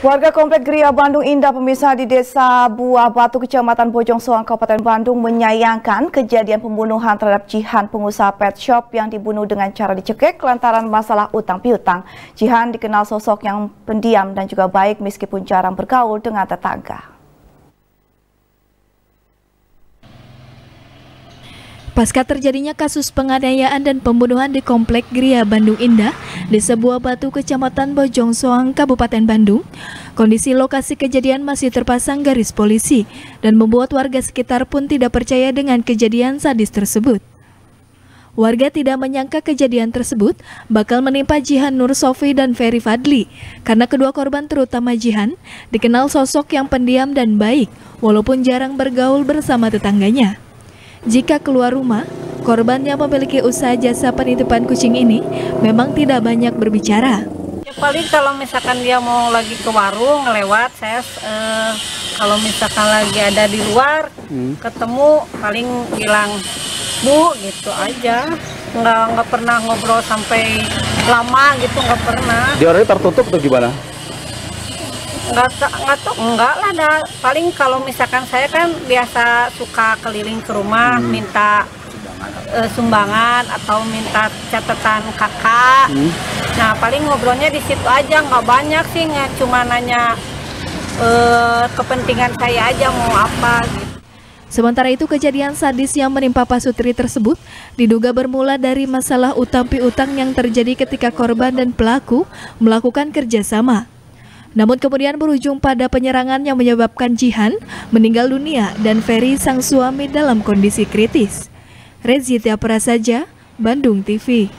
Warga Komplek Gria Bandung Indah pemirsa di Desa Buah Batu Kecamatan Bojong Soang Kabupaten Bandung menyayangkan kejadian pembunuhan terhadap Jihan pengusaha pet shop yang dibunuh dengan cara dicekik lantaran masalah utang piutang. Jihan dikenal sosok yang pendiam dan juga baik meskipun jarang bergaul dengan tetangga. Pasca terjadinya kasus penganiayaan dan pembunuhan di Komplek Gria Bandung Indah di sebuah batu Kecamatan Bojong Soang, Kabupaten Bandung, kondisi lokasi kejadian masih terpasang garis polisi dan membuat warga sekitar pun tidak percaya dengan kejadian sadis tersebut. Warga tidak menyangka kejadian tersebut bakal menimpa Jihan Nur Sofi dan Ferry Fadli karena kedua korban terutama Jihan dikenal sosok yang pendiam dan baik walaupun jarang bergaul bersama tetangganya. Jika keluar rumah, korban yang memiliki usaha jasa penitipan kucing ini memang tidak banyak berbicara. Ya paling kalau misalkan dia mau lagi ke warung lewat, saya eh, kalau misalkan lagi ada di luar hmm. ketemu paling bilang bu gitu aja, nggak nggak pernah ngobrol sampai lama gitu nggak pernah. Dia orangnya tertutup atau gimana? Nggak nggak tahu enggak lah ada paling kalau misalkan saya kan biasa suka keliling ke rumah hmm. minta uh, sumbangan atau minta catatan kakak hmm. nah paling ngobrolnya di situ aja nggak banyak sih nggak cuma nanya uh, kepentingan saya aja mau apa gitu Sementara itu kejadian sadis yang menimpa Pasutri tersebut diduga bermula dari masalah utang piutang yang terjadi ketika korban dan pelaku melakukan kerjasama. Namun kemudian berujung pada penyerangan yang menyebabkan Jihan meninggal dunia dan Ferry sang suami dalam kondisi kritis. Rezi Prasaja, Bandung TV.